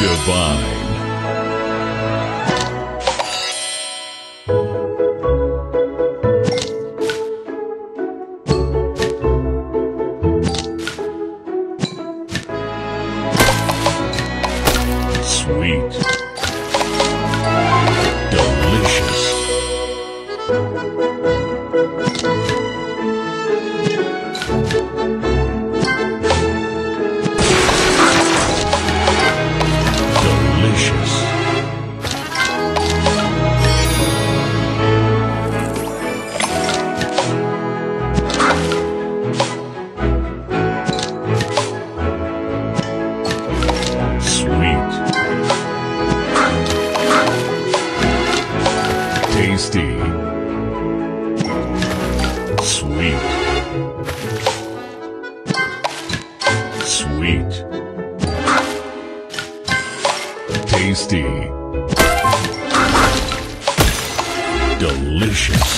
Divine. Sweet. Sweet. Sweet. Tasty. Delicious.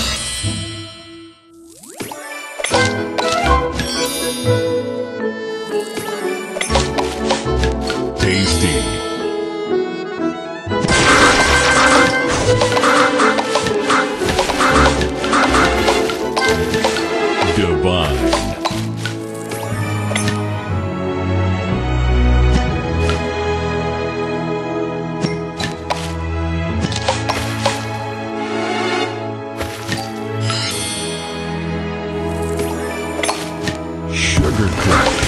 Tasty. Divine. Sugar Crush.